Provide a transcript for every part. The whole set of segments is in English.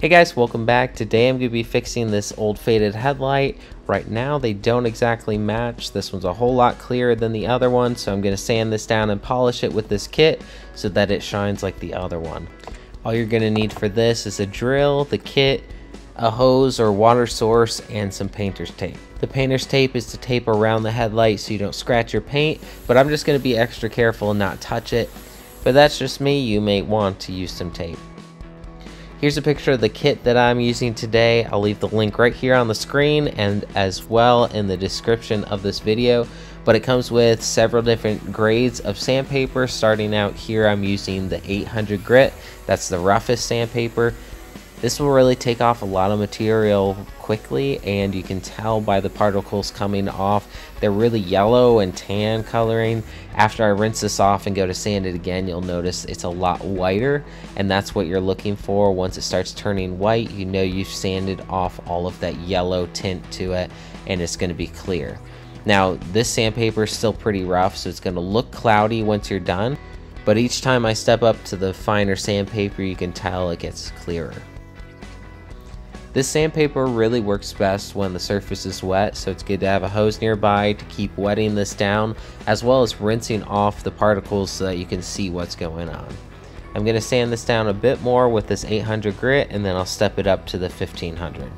Hey guys, welcome back. Today I'm going to be fixing this old faded headlight. Right now they don't exactly match. This one's a whole lot clearer than the other one, so I'm going to sand this down and polish it with this kit so that it shines like the other one. All you're going to need for this is a drill, the kit, a hose or water source, and some painter's tape. The painter's tape is to tape around the headlight so you don't scratch your paint, but I'm just going to be extra careful and not touch it. But that's just me, you may want to use some tape. Here's a picture of the kit that I'm using today. I'll leave the link right here on the screen and as well in the description of this video. But it comes with several different grades of sandpaper. Starting out here, I'm using the 800 grit. That's the roughest sandpaper. This will really take off a lot of material quickly and you can tell by the particles coming off. They're really yellow and tan coloring. After I rinse this off and go to sand it again you'll notice it's a lot whiter and that's what you're looking for. Once it starts turning white you know you've sanded off all of that yellow tint to it and it's going to be clear. Now this sandpaper is still pretty rough so it's going to look cloudy once you're done but each time I step up to the finer sandpaper you can tell it gets clearer this sandpaper really works best when the surface is wet, so it's good to have a hose nearby to keep wetting this down, as well as rinsing off the particles so that you can see what's going on. I'm going to sand this down a bit more with this 800 grit, and then I'll step it up to the 1500.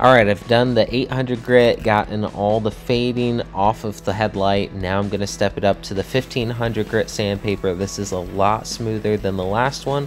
Alright, I've done the 800 grit, gotten all the fading off of the headlight. Now I'm going to step it up to the 1500 grit sandpaper. This is a lot smoother than the last one.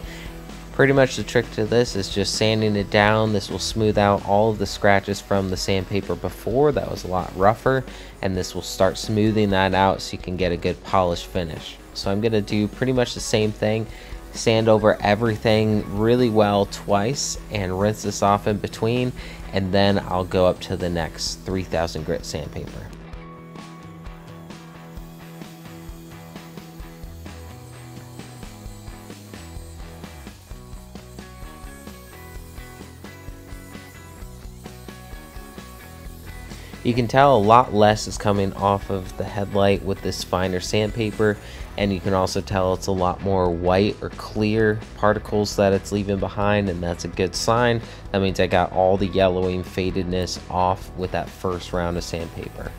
Pretty much the trick to this is just sanding it down. This will smooth out all of the scratches from the sandpaper before. That was a lot rougher. And this will start smoothing that out so you can get a good polished finish. So I'm going to do pretty much the same thing sand over everything really well twice and rinse this off in between and then I'll go up to the next 3000 grit sandpaper. You can tell a lot less is coming off of the headlight with this finer sandpaper and you can also tell it's a lot more white or clear particles that it's leaving behind and that's a good sign. That means I got all the yellowing fadedness off with that first round of sandpaper.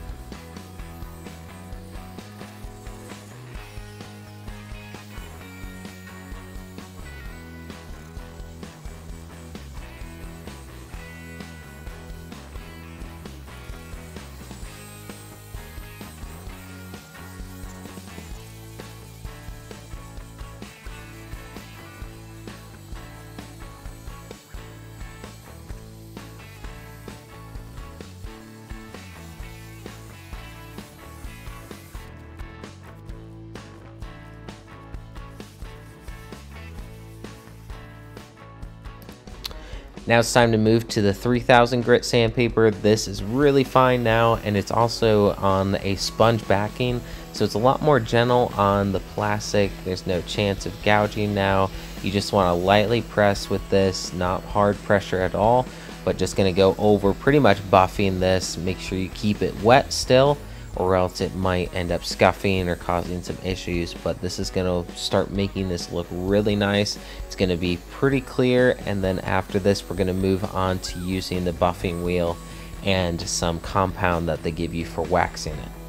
Now it's time to move to the 3000 grit sandpaper. This is really fine now and it's also on a sponge backing so it's a lot more gentle on the plastic. There's no chance of gouging now. You just want to lightly press with this, not hard pressure at all, but just going to go over pretty much buffing this. Make sure you keep it wet still or else it might end up scuffing or causing some issues but this is going to start making this look really nice. It's going to be pretty clear and then after this we're going to move on to using the buffing wheel and some compound that they give you for waxing it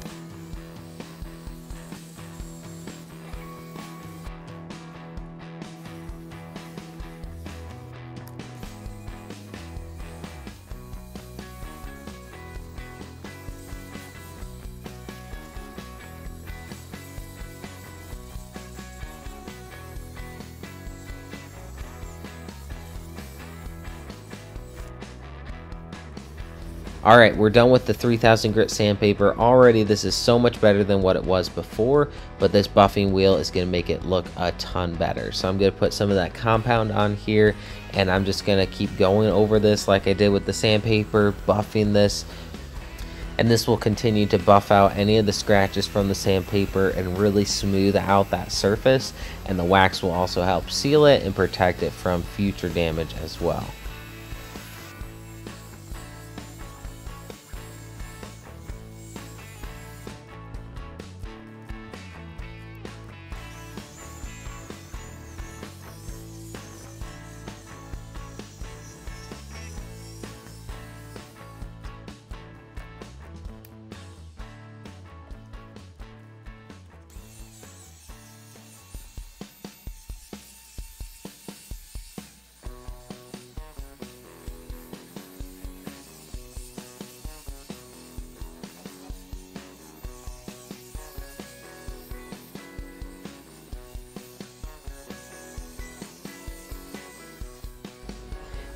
Alright, we're done with the 3000 grit sandpaper. Already this is so much better than what it was before, but this buffing wheel is going to make it look a ton better. So I'm going to put some of that compound on here, and I'm just going to keep going over this like I did with the sandpaper, buffing this. And this will continue to buff out any of the scratches from the sandpaper and really smooth out that surface. And the wax will also help seal it and protect it from future damage as well.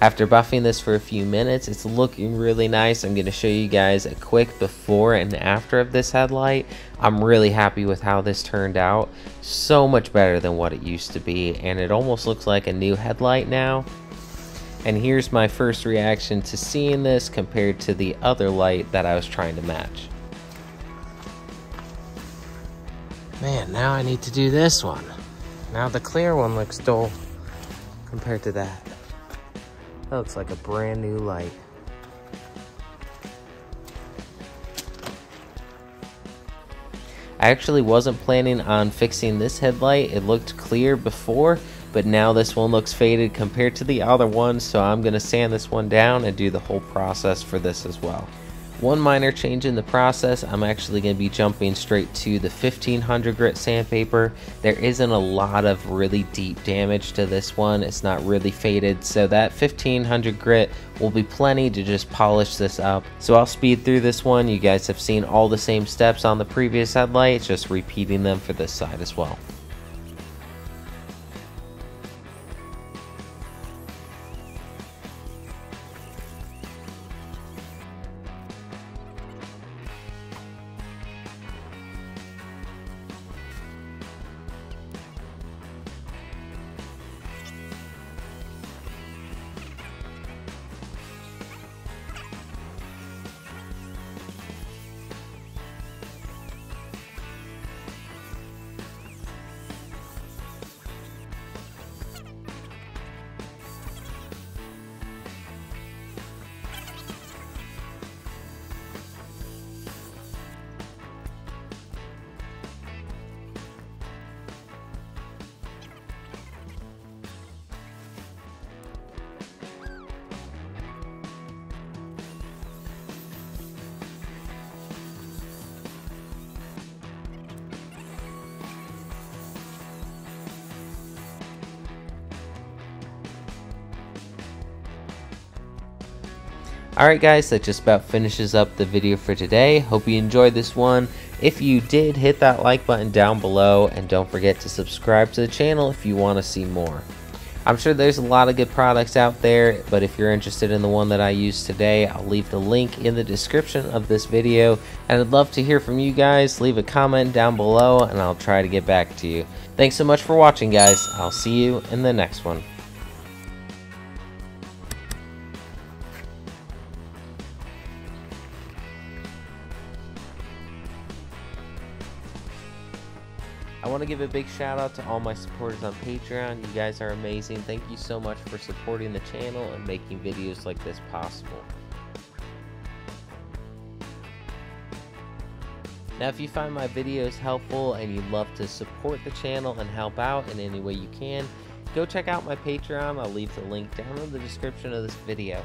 After buffing this for a few minutes, it's looking really nice. I'm going to show you guys a quick before and after of this headlight. I'm really happy with how this turned out. So much better than what it used to be, and it almost looks like a new headlight now. And here's my first reaction to seeing this compared to the other light that I was trying to match. Man, now I need to do this one. Now the clear one looks dull compared to that. That looks like a brand new light. I actually wasn't planning on fixing this headlight. It looked clear before, but now this one looks faded compared to the other one, so I'm to sand this one down and do the whole process for this as well. One minor change in the process, I'm actually going to be jumping straight to the 1500 grit sandpaper. There isn't a lot of really deep damage to this one. It's not really faded, so that 1500 grit will be plenty to just polish this up. So I'll speed through this one. You guys have seen all the same steps on the previous headlights, just repeating them for this side as well. Alright guys, that just about finishes up the video for today. Hope you enjoyed this one. If you did, hit that like button down below and don't forget to subscribe to the channel if you want to see more. I'm sure there's a lot of good products out there, but if you're interested in the one that I use today, I'll leave the link in the description of this video. And I'd love to hear from you guys. Leave a comment down below and I'll try to get back to you. Thanks so much for watching guys. I'll see you in the next one. I want to give a big shout out to all my supporters on Patreon. You guys are amazing. Thank you so much for supporting the channel and making videos like this possible. Now if you find my videos helpful and you'd love to support the channel and help out in any way you can, go check out my Patreon. I'll leave the link down in the description of this video.